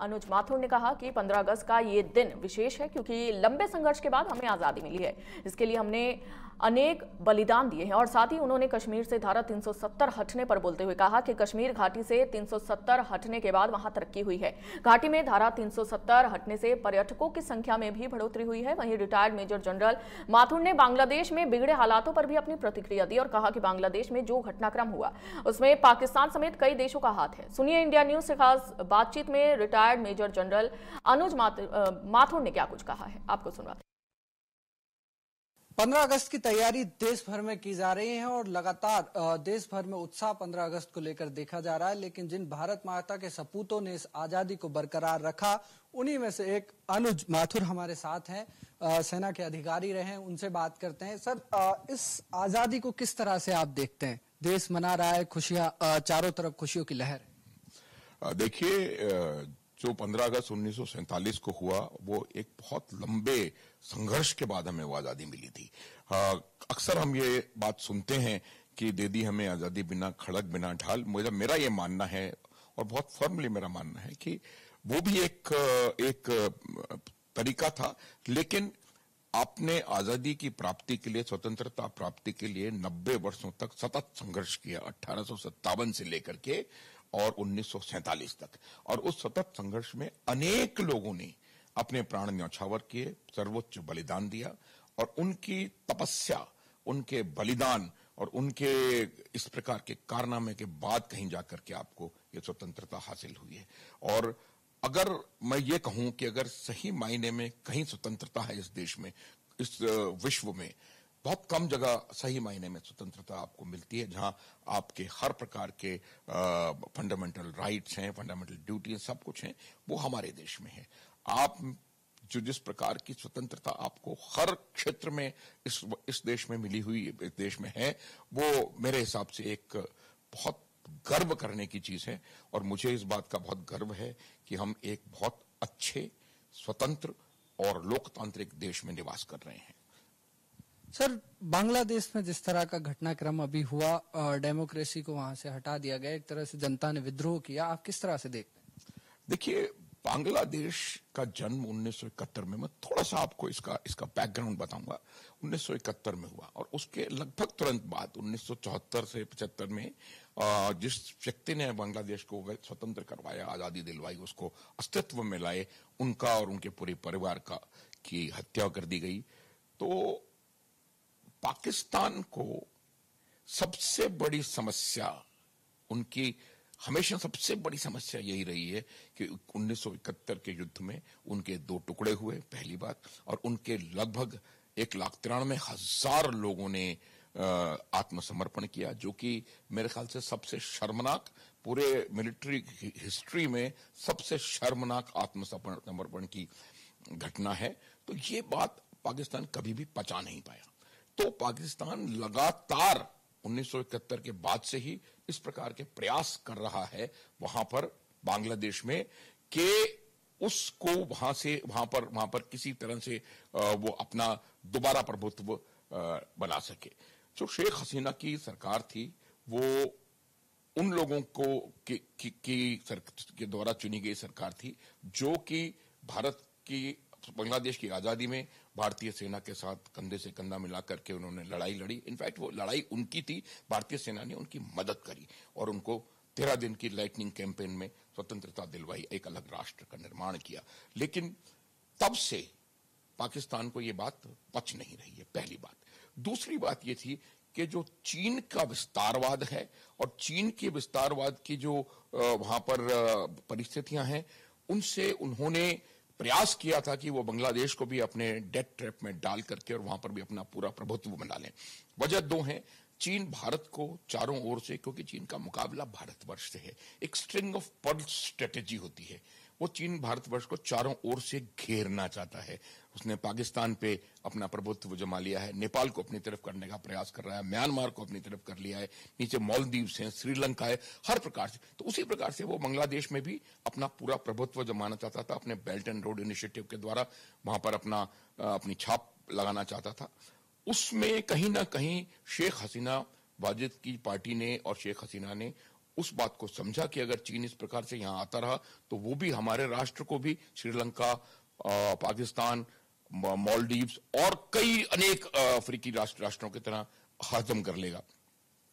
अनुज माथुर ने कहा कि 15 अगस्त का ये दिन विशेष है, क्योंकि लंबे संघर्ष के बाद हमें आज़ादी मिली है। इसके लिए हमने अनेक बलिदान दिए हैं और साथ ही उन्होंने कश्मीर से धारा 370 हटने पर बोलते हुए कहा कि कश्मीर घाटी से 370 हटने के बाद वहाँ तरक्की हुई है। घाटी में धारा 370 हटने से पर्यटकों की संख्या में भी बढ़ोतरी हुई है। वहीं रिटायर्ड मेजर जनरल माथुर ने बांग्लादेश में बिगड़े हालातों पर भी अपनी प्रतिक्रिया दी और कहा कि बांग्लादेश में जो घटनाक्रम हुआ, उसमें पाकिस्तान समेत कई देशों का हाथ है। सुनिए इंडिया न्यूज़ से खास बातचीत में retired major general Anuj Mathur ने क्या कुछ कहा है। आपको सुनवाते पंद्रह अगस्त की तैयारी देश भर में की जा रही है और लगातार देश भर में उत्साह पंद्रह अगस्त को लेकर देखा जा रहा है। लेकिन जिन भारत माता के सपूतों ने इस आज़ादी को बरकरार रखा, उन्हीं में से एक अनुज माथुर हमारे साथ हैं। सेना के अधिकारी रहे, उनसे बात करते हैं। सर इस आज़ादी को किस तरह से आप देखते हैं? देश मना रहा है, खुशियाँ चारों तरफ़ खुशियों की लहर। देखिए जो 15 अगस्त उन्नीस को हुआ, वो एक बहुत लंबे संघर्ष के बाद हमें वो आज़ादी मिली थी। अक्सर हम ये बात सुनते हैं कि दे दी हमें आज़ादी बिना खड़क, बिना ढाल, मुझे, मेरा ये मानना है और बहुत फर्मली मेरा मानना है कि वो भी एक एक तरीका था, लेकिन आपने आज़ादी की प्राप्ति के लिए, स्वतंत्रता प्राप्ति के लिए 90 वर्षों तक सतत संघर्ष किया, अठारह से लेकर के और उन्नीस सौ सैंतालीस तक। और उस सतत संघर्ष में अनेक लोगों ने अपने प्राण न्यौछावर किए, सर्वोच्च बलिदान दिया और उनकी तपस्या, उनके बलिदान और उनके इस प्रकार के कारनामे के बाद कहीं जाकर के आपको ये स्वतंत्रता हासिल हुई है। और अगर मैं ये कहूँ कि अगर सही मायने में कहीं स्वतंत्रता है इस देश में, इस विश्व में बहुत कम जगह सही मायने में स्वतंत्रता आपको मिलती है, जहाँ आपके हर प्रकार के फंडामेंटल राइट्स हैं फंडामेंटल ड्यूटी सब कुछ हैं, वो हमारे देश में है। आप जो जिस प्रकार की स्वतंत्रता आपको हर क्षेत्र में इस इस देश में मिली हुई, इस देश में है, वो मेरे हिसाब से एक बहुत गर्व करने की चीज़ है। और मुझे इस बात का बहुत गर्व है कि हम एक बहुत अच्छे, स्वतंत्र और लोकतांत्रिक देश में निवास कर रहे हैं। सर, बांग्लादेश में जिस तरह का घटनाक्रम अभी हुआ डेमोक्रेसी को वहाँ से हटा दिया गया, एक तरह से जनता ने विद्रोह किया, आप किस तरह से देखते हैं? देखिए, बांग्लादेश का जन्म 1971 में, मैं थोड़ा सा आपको इसका इसका बैकग्राउंड बताऊँगा। 1971 में हुआ, और उसके लगभग तुरंत बाद 1974 से 75 में जिस व्यक्ति ने बांग्लादेश को स्वतंत्र करवाया, आज़ादी दिलवाई, उसको अस्तित्व में लाए, उनका और उनके पूरे परिवार का की हत्या कर दी गई। तो पाकिस्तान को सबसे बड़ी समस्या, उनकी हमेशा सबसे बड़ी समस्या यही रही है कि 1971 के युद्ध में उनके दो टुकड़े हुए, पहली बात, और उनके लगभग एक लाख तिरानवे हज़ार लोगों ने आत्मसमर्पण किया, जो कि मेरे ख्याल से सबसे शर्मनाक, पूरे मिलिट्री हिस्ट्री में सबसे शर्मनाक आत्मसमर्पण की घटना है। तो ये बात पाकिस्तान कभी भी पचा नहीं पाया। तो पाकिस्तान लगातार 1971 के बाद से ही इस प्रकार के प्रयास कर रहा है। वहाँ पर बांग्लादेश में कि उसको वहाँ से वहाँ पर वहाँ पर किसी तरह से वो अपना दोबारा प्रभुत्व बना सके। जो शेख हसीना की सरकार थी वो उन लोगों को की, की, की के द्वारा चुनी गई सरकार थी जो कि भारत की बांग्लादेश की आज़ादी में भारतीय सेना के साथ कंधे से कंधा मिला करके उन्होंने लड़ाई लड़ी। इनफैक्ट वो लड़ाई उनकी थी, भारतीय सेना ने उनकी मदद करी और उनको तेरह दिन की लाइटनिंग कैंपेन में स्वतंत्रता दिलवाई, एक अलग राष्ट्र का निर्माण किया। लेकिन तब से पाकिस्तान को यह बात पच नहीं रही है पहली बात। दूसरी बात यह थी कि जो चीन का विस्तारवाद है और चीन के विस्तारवाद की जो वहाँ पर परिस्थितियाँ हैं, उनसे उन्होंने प्रयास किया था कि वो बांग्लादेश को भी अपने डेट ट्रैप में डाल करके और वहाँ पर भी अपना पूरा प्रभुत्व बना लें। वजह दो है, चीन भारत को चारों ओर से, क्योंकि चीन का मुकाबला भारतवर्ष से है, एक स्ट्रिंग ऑफ़ पर्ल स्ट्रेटेजी होती है। वो चीन भारतवर्ष को चारों ओर से घेरना चाहता है। उसने पाकिस्तान पे अपना प्रभुत्व जमा लिया है। नेपाल को अपनी तरफ़ करने का प्रयास कर रहा है। म्यांमार को अपनी तरफ़ कर लिया है। नीचे मालदीव है, श्रीलंका है, हर प्रकार से। तो उसी प्रकार से वो बांग्लादेश में भी अपना पूरा प्रभुत्व जमाना चाहता था, अपने बेल्ट एंड रोड इनिशिएटिव के द्वारा वहाँ पर अपना अपनी छाप लगाना चाहता था। उसमें कहीं ना कहीं शेख हसीना, वाजिद की पार्टी ने और शेख हसीना ने उस बात को समझा कि अगर चीन इस प्रकार से यहाँ आता रहा तो वो भी हमारे राष्ट्र को भी, श्रीलंका पाकिस्तान मॉलडीव्स और कई अनेक अफ्रीकी राष्ट्र, राष्ट्रों की तरह हजम कर लेगा।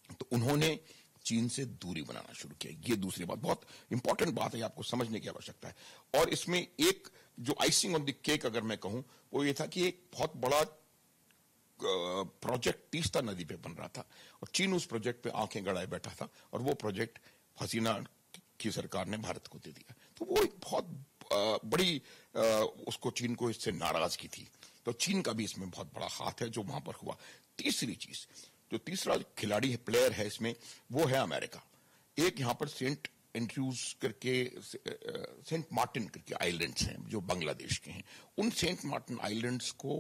तो उन्होंने चीन से दूरी बनाना शुरू किया। ये दूसरी बात, बहुत इंपॉर्टेंट बात है आपको समझने की आवश्यकता है। और इसमें एक, जो आइसिंग ऑन द केक अगर मैं कहूँ, वो ये था कि एक बहुत बड़ा प्रोजेक्ट तीस्ता नदी पे बन रहा था और चीन उस प्रोजेक्ट पे आँखें गड़ाए बैठा था और वो प्रोजेक्ट हसीना की सरकार ने भारत को दे दिया। तो वो एक बहुत बड़ी उसको चीन को इससे नाराज़गी थी। तो चीन का भी इसमें बहुत बड़ा हाथ है जो वहाँ पर हुआ। तीसरी चीज़ जो तीसरा खिलाड़ी है प्लेयर है इसमें वो है अमेरिका। एक यहाँ पर सेंट एंड्रयूज करके सेंट मार्टिन करके आइलैंड्स हैं जो बांग्लादेश के हैं। उन सेंट मार्टिन आइलैंड्स को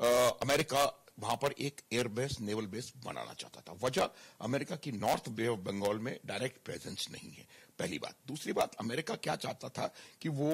आ, अमेरिका वहाँ पर एक एयरबेस नेवल बेस बनाना चाहता था। वजह, अमेरिका की नॉर्थ बे ऑफ़ बंगाल में डायरेक्ट प्रेजेंस नहीं है। पहली बात। दूसरी बात, अमेरिका क्या चाहता था कि वो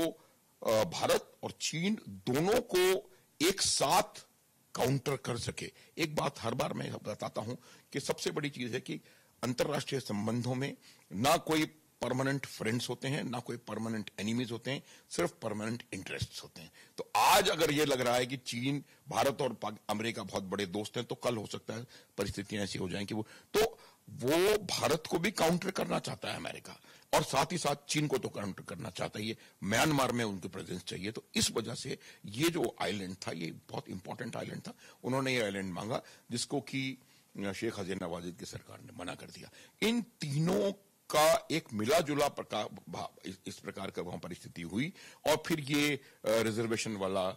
भारत और चीन दोनों को एक साथ काउंटर कर सके। एक बात हर बार मैं बताता हूँ कि सबसे बड़ी चीज़ है कि अंतर्राष्ट्रीय संबंधों में ना कोई परमानेंट फ्रेंड्स होते हैं, ना कोई परमानेंट एनिमीज होते हैं, सिर्फ़ परमानेंट इंटरेस्ट होते हैं। तो आज अगर ये लग रहा है कि चीन, भारत और अमेरिका बहुत बड़े दोस्त हैं तो कल हो सकता है परिस्थितियाँ ऐसी हो जाएँ कि वो तो वो भारत को भी काउंटर करना चाहता है अमेरिका, और साथ ही साथ चीन को तो काउंटर करना चाहता है। म्यांमार में उनकी प्रेजेंस चाहिए। तो इस वजह से ये जो आइलैंड था, ये बहुत इंपॉर्टेंट आइलैंड था। उन्होंने ये आइलैंड मांगा, जिसको कि शेख हजीना वाजिद की सरकार ने मना कर दिया। इन तीनों का एक मिला जुला प्रकार इस प्रकार का वहाँ परिस्थिति हुई और फिर ये रिजर्वेशन वाला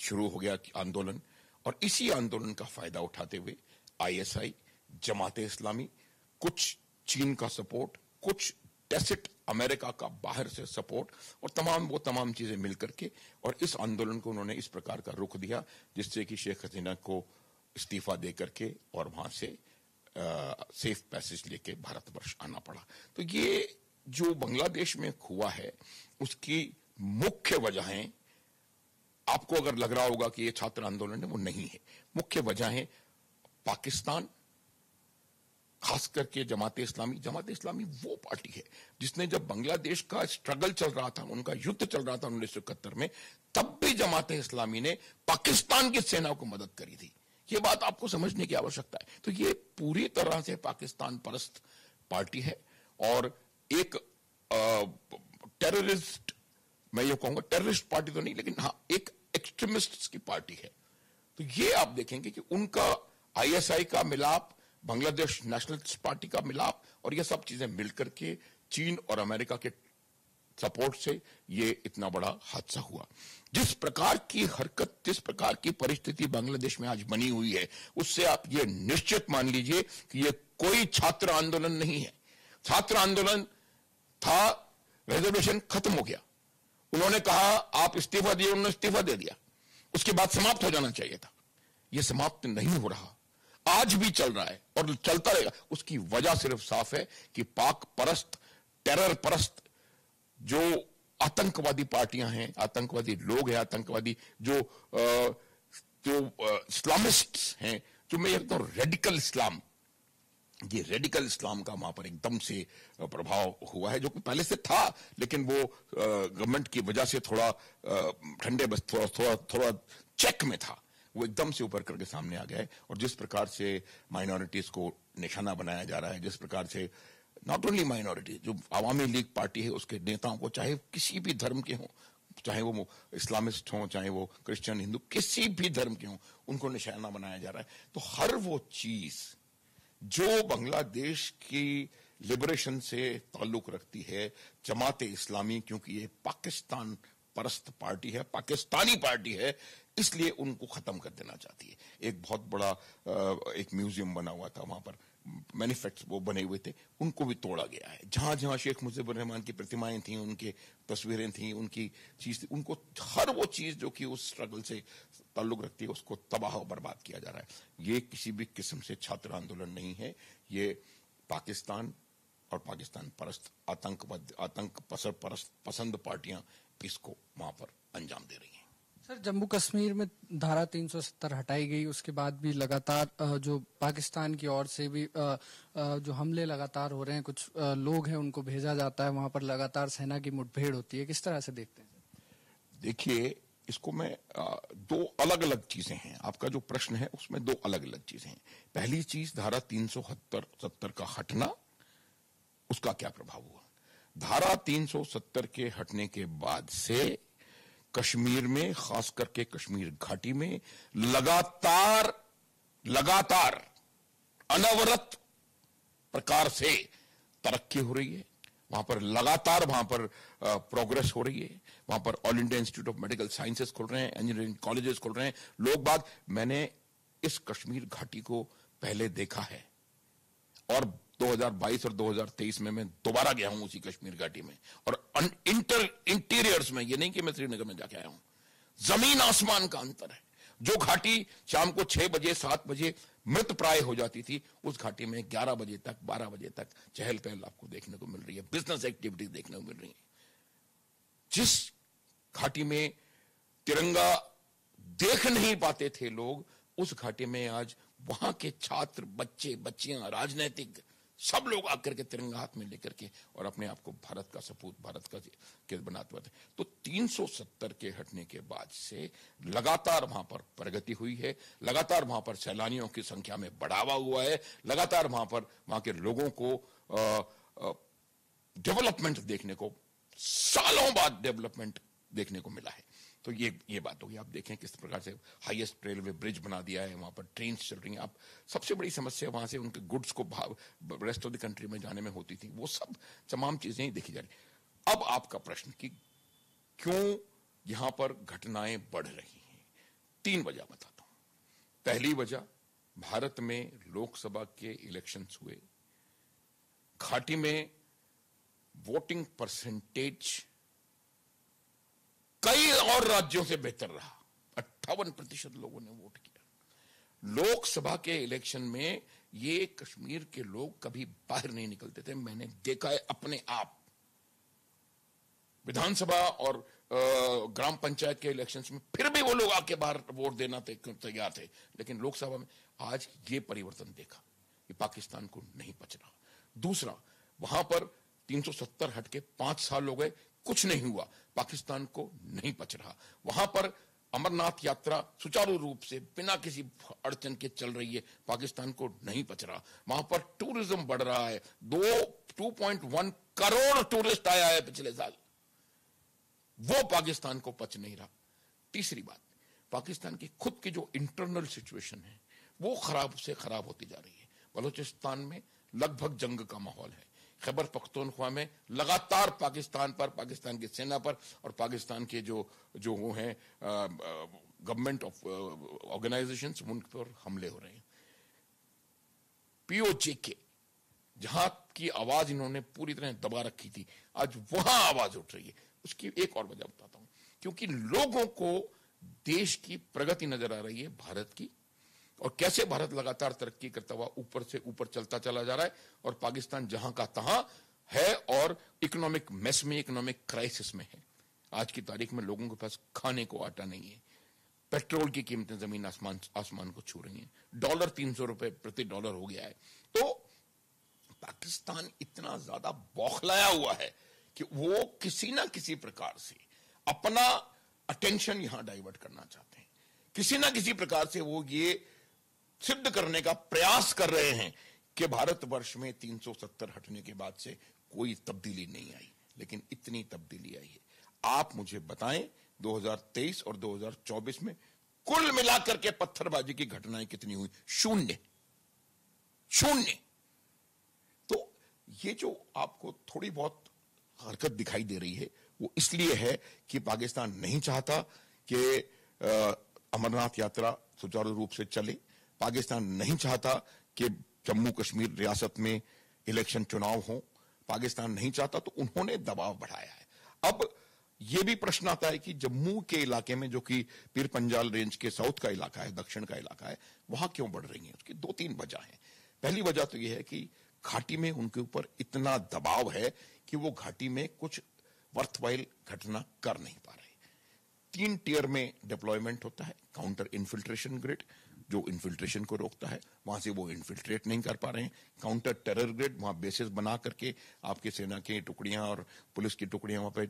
शुरू हो गया आंदोलन। और इसी आंदोलन का फ़ायदा उठाते हुए आईएसआई जमाते इस्लामी, कुछ चीन का सपोर्ट कुछ टेसिट अमेरिका का बाहर से सपोर्ट और तमाम, वो तमाम चीज़ें मिलकर के और इस आंदोलन को उन्होंने इस प्रकार का रुख दिया जिससे कि शेख हसीना को इस्तीफा दे करके और वहाँ से सेफ़ पैसेज लेके भारतवर्ष आना पड़ा। तो ये जो बांग्लादेश में हुआ है, उसकी मुख्य वजहें, आपको अगर लग रहा होगा कि ये छात्र आंदोलन है, वो नहीं है। मुख्य वजह पाकिस्तान, खास करके जमात इस्लामी। जमात इस्लामी वो पार्टी है, जिसने जब बांग्लादेश का स्ट्रगल चल रहा था, उनका युद्ध चल रहा था उन्नीस सौ इकहत्तर में, तब भी जमात इस्लामी ने पाकिस्तान की सेना को मदद करी थी। ये बात आपको समझने की आवश्यकता है। तो ये पूरी तरह से पाकिस्तान परस्त पार्टी है और एक टेररिस्ट, मैं ये कहूँगा टेररिस्ट पार्टी तो नहीं, लेकिन हाँ एक एक्सट्रीमिस्ट की पार्टी है। तो ये आप देखेंगे कि उनका आईएसआई का मिलाप, बांग्लादेश नेशनलिस्ट पार्टी का मिलाप और ये सब चीज़ें मिलकर के चीन और अमेरिका के सपोर्ट से ये इतना बड़ा हादसा हुआ। जिस प्रकार की हरकत, जिस प्रकार की परिस्थिति बांग्लादेश में आज बनी हुई है, उससे आप ये निश्चित मान लीजिए कि ये कोई छात्र आंदोलन नहीं है। छात्र आंदोलन था रिजर्वेशन खत्म हो गया। उन्होंने कहा, आप इस्तीफा दिए, उन्होंने इस्तीफा दे दिया। उसके बाद समाप्त हो जाना चाहिए था। यह समाप्त नहीं हो रहा। आज भी चल रहा है और चलता रहेगा। उसकी वजह सिर्फ़ साफ़ है कि पाक परस्त टेरर परस्त जो आतंकवादी पार्टियाँ हैं, आतंकवादी लोग हैं, आतंकवादी जो जो इस्लामिस्ट हैं, जो मैं हूँ रेडिकल इस्लाम ये रेडिकल इस्लाम का वहाँ पर एकदम से प्रभाव हुआ है, जो कि पहले से था, लेकिन वो गवर्नमेंट की वजह से थोड़ा ठंडे बस थोड़ा थोड़ा थोड़ा चेक में था, वो एकदम से ऊपर करके सामने आ गया है, और जिस प्रकार से माइनॉरिटीज को निशाना बनाया जा रहा है, जिस प्रकार से नॉट ओनली माइनॉरिटी जो आवामी लीग पार्टी है, उसके नेताओं को, चाहे किसी भी धर्म के हों, चाहे वो इस्लामिस्ट हों, चाहे वो क्रिश्चियन हिंदू किसी भी धर्म के हों, उनको निशाना बनाया जा रहा है। तो हर वो चीज़ जो बांग्लादेश की लिबरेशन से ताल्लुक रखती है, जमात इस्लामी, क्योंकि ये पाकिस्तान परस्त पार्टी है, पाकिस्तानी पार्टी है, इसलिए उनको खत्म कर देना चाहती है। एक बहुत बड़ा एक म्यूज़ियम बना हुआ था वहाँ पर। मैनिफेक्ट वो बने हुए थे, उनको भी तोड़ा गया है। जहाँ जहाँ शेख मुजीबुर रहमान की प्रतिमाएँ थी, उनके तस्वीरें थी, उनकी चीज़ थी, उनको हर वो चीज़ जो कि उस स्ट्रगल से ताल्लुक रखती है, उसको तबाह और बर्बाद किया जा रहा है। ये किसी भी किस्म से छात्र आंदोलन नहीं है। ये पाकिस्तान और पाकिस्तान परस्त, आतंकवाद, आतंक पसर पसंद पार्टियाँ इसको वहाँ पर अंजाम दे रही हैं। सर, जम्मू कश्मीर में धारा 370 हटाई गई, उसके बाद भी लगातार जो पाकिस्तान की ओर से भी जो हमले लगातार हो रहे हैं, कुछ लोग हैं, उनको भेजा जाता है, वहाँ पर लगातार सेना की मुठभेड़ होती है। किस तरह से देखते हैं? देखिए, इसको मैं दो अलग अलग चीज़ें हैं। आपका जो प्रश्न है, उसमें दो अलग अलग चीज़ें हैं। पहली चीज़, धारा तीन सौ सत्तर का हटना, उसका क्या प्रभाव हुआ? धारा 370 के हटने के बाद से कश्मीर में, खास करके कश्मीर घाटी में, लगातार लगातार अनवरत प्रकार से तरक्की हो रही है। वहाँ पर लगातार वहाँ पर प्रोग्रेस हो रही है। वहाँ पर All India Institute of Medical Sciences खोल रहे हैं इंजीनियरिंग कॉलेजेस खोल रहे हैं। लोग बाग मैंने इस कश्मीर घाटी को पहले देखा है। और 2022 और 2023 में मैं दोबारा गया हूँ उसी कश्मीर घाटी में। और इंटर इंटीरियर्स में, ये नहीं कि मैं श्रीनगर में जाके आया हूँ। ज़मीन आसमान का अंतर है। जो घाटी शाम को छह बजे, सात बजे मृत प्राय हो जाती थी, उस घाटी में ग्यारह बजे तक, बारह बजे तक चहल पहल आपको देखने को मिल रही है बिज़नेस एक्टिविटीज़ देखने को मिल रही है। जिस घाटी में तिरंगा देख नहीं पाते थे लोग, उस घाटी में आज वहाँ के छात्र, बच्चे, बच्चियाँ, राजनीतिक सब लोग आकर के तिरंगा हाथ में लेकर के और अपने आप को भारत का सपूत, भारत का के बनाते हुए तो 370 के हटने के बाद से लगातार वहाँ पर प्रगति हुई है, लगातार वहाँ पर सैलानियों की संख्या में बढ़ावा हुआ है, लगातार वहाँ पर, वहाँ के लोगों को डेवलपमेंट देखने को, सालों बाद डेवलपमेंट देखने को मिला है। तो ये ये बात होगी आप देखें किस प्रकार से हाईएस्ट रेलवे ब्रिज बना दिया है, वहाँ पर ट्रेन चल रही हैं। आप सबसे बड़ी समस्या वहाँ से उनके गुड्स को रेस्ट ऑफ़ द कंट्री में जाने में होती थी। वो सब तमाम चीज़ें ही देखी जा रही। अब आपका प्रश्न कि क्यों यहाँ पर घटनाएँ बढ़ रही हैं? तीन वजह बताता हूँ। पहली वजह, भारत में लोकसभा के इलेक्शंस हुए। घाटी में वोटिंग परसेंटेज कई और राज्यों से बेहतर रहा। अट्ठावन प्रतिशत लोगों ने वोट किया। लोकसभा के इलेक्शन में ये कश्मीर के लोग कभी बाहर नहीं निकलते थे। मैंने देखा है अपने आप। विधानसभा और ग्राम पंचायत के इलेक्शंस में फिर भी वो लोग आके बाहर वोट देना तैयार थे। लेकिन लोकसभा में आज ये परिवर्तन देखा। कि पाकिस्तान को नहीं पच रहा। दूसरा, वहाँ पर 370 हट के पाँच साल हो गए। कुछ नहीं हुआ। पाकिस्तान को नहीं पच रहा। वहाँ पर अमरनाथ यात्रा सुचारू रूप से, बिना किसी अड़चन के चल रही है। पाकिस्तान को नहीं पच रहा। वहाँ पर टूरिज़्म बढ़ रहा है। दो 2.1 करोड़ टूरिस्ट आया है पिछले साल। वो पाकिस्तान को पच नहीं रहा। तीसरी बात, पाकिस्तान की खुद की जो इंटरनल सिचुएशन है, वो खराब से खराब होती जा रही है। बलूचिस्तान में लगभग जंग का माहौल है। खैबर पख्तूनख्वा में लगातार पाकिस्तान पर, पाकिस्तान की सेना पर और पाकिस्तान के जो जो वो हैं गवर्नमेंट ऑफ़ ऑर्गेनाइजेशन उन पर हमले हो रहे हैं। पीओजे के जहाँ की आवाज़ इन्होंने पूरी तरह दबा रखी थी, आज वहाँ आवाज़ उठ रही है। उसकी एक और वजह बताता हूँ, क्योंकि लोगों को देश की प्रगति नज़र आ रही है, भारत की और कैसे भारत लगातार तरक्की करता हुआ ऊपर से ऊपर चलता चला जा रहा है और पाकिस्तान जहाँ का तहां है और इकोनॉमिक मेस में इकोनॉमिक क्राइसिस में है। आज की तारीख में लोगों के पास खाने को आटा नहीं है। पेट्रोल की कीमतें ज़मीन आसमान आसमान को छू रही हैं। डॉलर तीन सौ रुपए प्रति डॉलर हो गया है। तो पाकिस्तान इतना ज़्यादा बौखलाया हुआ है कि वो किसी ना किसी प्रकार से अपना अटेंशन यहाँ डाइवर्ट करना चाहते हैं। किसी ना किसी प्रकार से वो ये सिद्ध करने का प्रयास कर रहे हैं कि भारतवर्ष में 370 हटने के बाद से कोई तब्दीली नहीं आई। लेकिन इतनी तब्दीली आई है। आप मुझे बताएँ 2023 और 2024 में कुल मिलाकर के पत्थरबाजी की घटनाएँ कितनी हुई? शून्य। शून्य। तो ये जो आपको थोड़ी बहुत हरकत दिखाई दे रही है, वो इसलिए है कि पाकिस्तान नहीं चाहता कि अमरनाथ यात्रा सुचारू रूप से चले। पाकिस्तान नहीं चाहता कि जम्मू कश्मीर रियासत में इलेक्शन चुनाव हो। पाकिस्तान नहीं चाहता तो उन्होंने दबाव बढ़ाया है। अब यह भी प्रश्न आता है कि जम्मू के इलाके में जो कि पीर पंजाल रेंज के साउथ का इलाका है, दक्षिण का इलाका है, वहाँ क्यों बढ़ रही है? उसकी दो तीन वजह है। पहली वजह तो यह है कि घाटी में उनके ऊपर इतना दबाव है कि वो घाटी में कुछ वर्थवाइल घटना कर नहीं पा रहे। तीन टीयर में डिप्लॉयमेंट होता है काउंटर इन्फिल्ट्रेशन ग्रिड जो इन्फिल्ट्रेशन को रोकता है, वहाँ से वो इन्फिल्ट्रेट नहीं कर पा रहे हैं। काउंटर टेरर ग्रेड वहाँ बेसिस बना करके आपके सेना की टुकड़ियाँ और पुलिस की टुकड़ियाँ वहाँ पे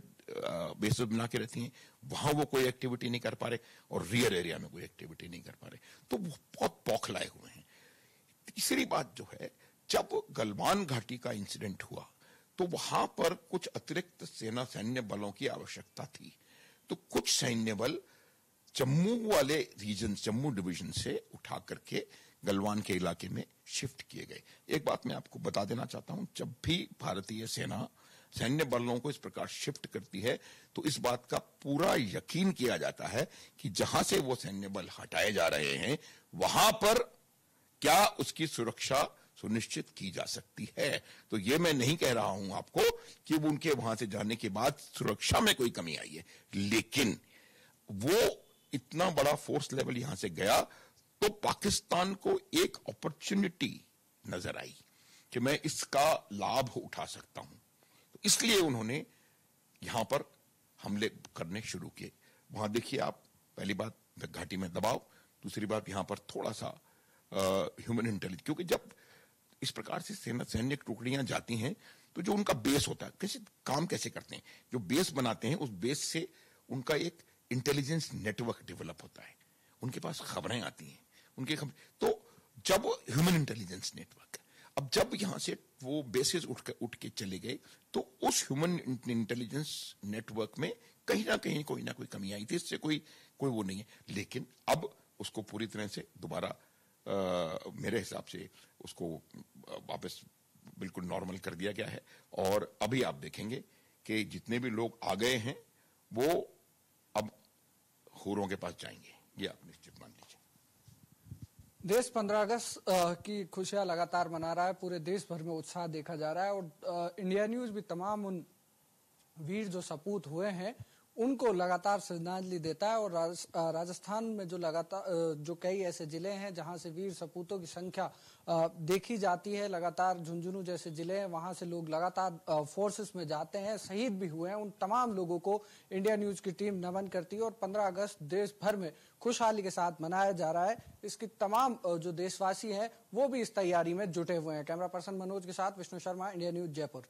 बेसिस बना के रहती हैं। वहाँ वो कोई एक्टिविटी नहीं कर पा रहे और रियर एरिया में कोई एक्टिविटी नहीं कर पा रहे। तो वो बहुत पौखलाए हुए हैं। तीसरी बात जो है, जब गलवान घाटी का इंसिडेंट हुआ तो वहाँ पर कुछ अतिरिक्त सेना सैन्य बलों की आवश्यकता थी। तो कुछ सैन्य बल जम्मू वाले रीजन जम्मू डिवीज़न से उठा करके गलवान के इलाके में शिफ्ट किए गए। एक बात मैं आपको बता देना चाहता हूँ, जब भी भारतीय सेना सैन्य बलों को इस प्रकार शिफ्ट करती है तो इस बात का पूरा यकीन किया जाता है कि जहाँ से वो सैन्य बल हटाए जा रहे हैं, वहाँ पर क्या उसकी सुरक्षा सुनिश्चित की जा सकती है। तो ये मैं नहीं कह रहा हूँ आपको कि उनके वहाँ से जाने के बाद सुरक्षा में कोई कमी आई है, लेकिन वो इतना बड़ा फोर्स लेवल यहाँ से गया तो पाकिस्तान को एक अपॉर्चुनिटी नज़र आई कि मैं इसका लाभ उठा सकता हूँ। तो इसलिए उन्होंने यहाँ पर हमले करने शुरू किए। वहाँ देखिए आप, पहली बात घाटी में दबाव, दूसरी बात, यहाँ पर थोड़ा सा ह्यूमन इंटेलिजेंस क्योंकि जब इस प्रकार से सेना, सैन्य टुकड़ियाँ जाती हैं तो जो उनका बेस होता है, कैसे काम कैसे करते हैं? जो बेस बनाते हैं, उस बेस से उनका एक इंटेलिजेंस नेटवर्क डेवलप होता है। उनके पास खबरें आती हैं, उनके खबर तो जब ह्यूमन इंटेलिजेंस नेटवर्क अब जब यहाँ से वो बेसिस उठ कर उठ के चले गए तो उस ह्यूमन इंटेलिजेंस नेटवर्क में कहीं ना कहीं कोई ना कोई कमी आई थी, इससे कोई कोई वो नहीं है। लेकिन अब उसको पूरी तरह से दोबारा मेरे हिसाब से उसको वापस बिल्कुल नॉर्मल कर दिया गया है। और अभी आप देखेंगे कि जितने भी लोग आ गए हैं, वो हुरों के पास जाएँगे। ये आप निश्चित मान लीजिए। देश 15 अगस्त की खुशियाँ लगातार मना रहा है। पूरे देश भर में उत्साह देखा जा रहा है और इंडिया न्यूज़ भी तमाम उन वीर जो सपूत हुए हैं उनको लगातार श्रद्धांजलि देता है और राजस्थान में जो लगातार जो कई ऐसे ज़िले हैं जहाँ से वीर सपूतों की संख्या देखी जाती है, लगातार झुंझुनू जैसे ज़िले हैं वहाँ से लोग लगातार फोर्सेस में जाते हैं, शहीद भी हुए हैं। उन तमाम लोगों को इंडिया न्यूज़ की टीम नमन करती है और 15 अगस्त देश भर में खुशहाली के साथ मनाया जा रहा है। इसकी तमाम जो देशवासी हैं वो भी इस तैयारी में जुटे हुए हैं। कैमरा पर्सन मनोज के साथ विष्णु शर्मा, इंडिया न्यूज़ जयपुर।